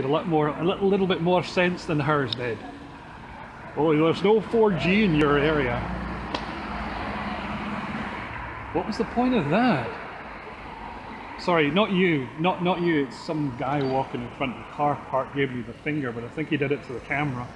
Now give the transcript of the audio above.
made a lot more, a little, little bit more sense than hers did. Oh, there's no 4G in your area. What was the point of that? Sorry, not you, not not you. It's some guy walking in front of the car park gave me the finger, but I think he did it to the camera.